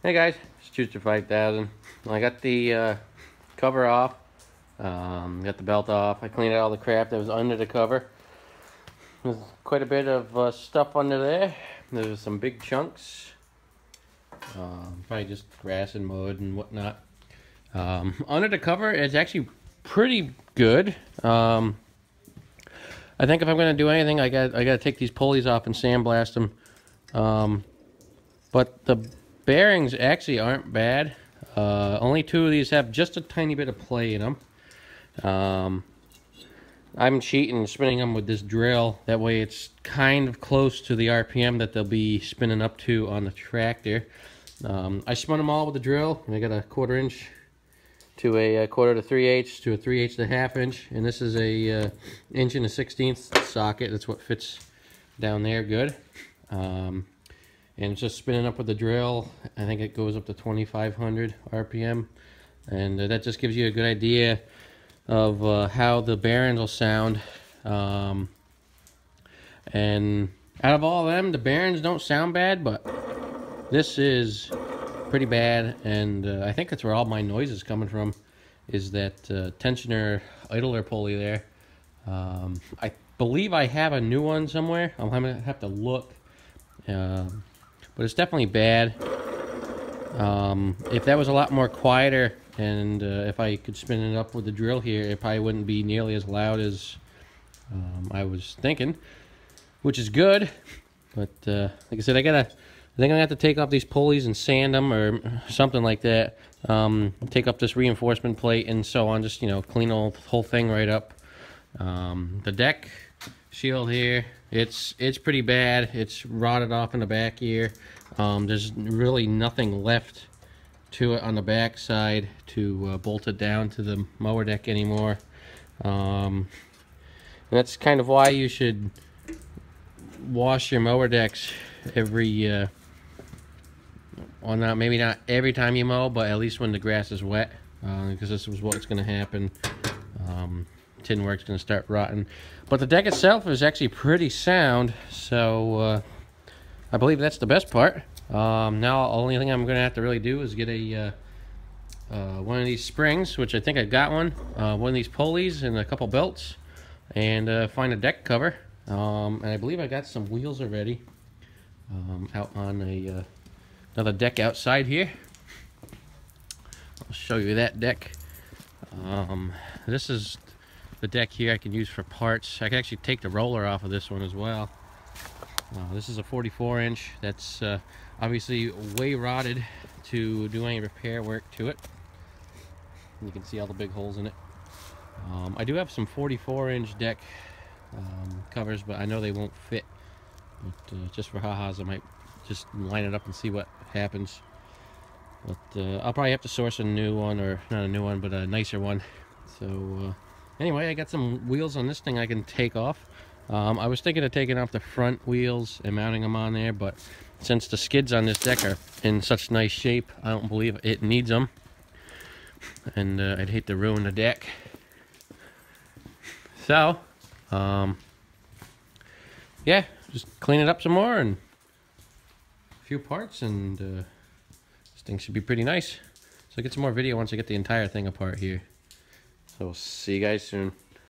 Hey guys, it's Chooster 5000. I got the uh, cover off, um, got the belt off. I cleaned out all the crap that was under the cover. There's quite a bit of uh, stuff under there. There's some big chunks. Um, probably just grass and mud and whatnot. Um, under the cover, it's actually pretty good. Um, I think if I'm going to do anything, I got I got to take these pulleys off and sandblast them. Um, but the bearings actually aren't bad. Uh, only two of these have just a tiny bit of play in them. Um, I'm cheating and spinning them with this drill. That way it's kind of close to the RPM that they'll be spinning up to on the tractor. Um, I spun them all with the drill. And I got a quarter inch to a, quarter to three eighths to a three eighths and a half inch. And this is a uh, inch and a sixteenth socket. That's what fits down there good. Um, and it's just spinning up with the drill. I think it goes up to 2,500 RPM. And uh, that just gives you a good idea of uh, how the bearings will sound. Um, and out of all of them, the bearings don't sound bad, but this is pretty bad. And uh, I think that's where all my noise is coming from, is that uh, tensioner idler pulley there. Um, I believe I have a new one somewhere. I'm to have to look. Um, but it's definitely bad. Um, if that was a lot more quieter and uh, if I could spin it up with the drill here, it probably wouldn't be nearly as loud as um, I was thinking, which is good. But uh, like I said, I gotta, I think I'm gonna have to take off these pulleys and sand them or something like that. Um, take up this reinforcement plate and so on, just you know, clean the whole thing right up. Um, the deck shield here. It's it's pretty bad. It's rotted off in the back here. Um, there's really nothing left to it on the back side to uh, bolt it down to the mower deck anymore. Um, that's kind of why you should wash your mower decks every uh, well not maybe not every time you mow but at least when the grass is wet because uh, this is what's going to happen. Um, tin work's going to start rotting. But the deck itself is actually pretty sound, so uh, I believe that's the best part. Um, now, the only thing I'm going to have to really do is get a uh, uh, one of these springs, which I think I got one, uh, one of these pulleys and a couple belts, and uh, find a deck cover. Um, and I believe I got some wheels already um, out on a uh, another deck outside here. I'll show you that deck. Um, this is the deck here I can use for parts. I can actually take the roller off of this one as well. Uh, this is a 44 inch that's uh, obviously way rotted to do any repair work to it. You can see all the big holes in it. Um, I do have some 44 inch deck um, covers, but I know they won't fit. But uh, just for ha-has, I might just line it up and see what happens. But uh, I'll probably have to source a new one, or not a new one, but a nicer one. So uh, Anyway, I got some wheels on this thing I can take off. Um, I was thinking of taking off the front wheels and mounting them on there, but since the skids on this deck are in such nice shape, I don't believe it needs them. And uh, I'd hate to ruin the deck. So, um, yeah, just clean it up some more and a few parts and uh, this thing should be pretty nice. So I'll get some more video once I get the entire thing apart here. So see you guys soon.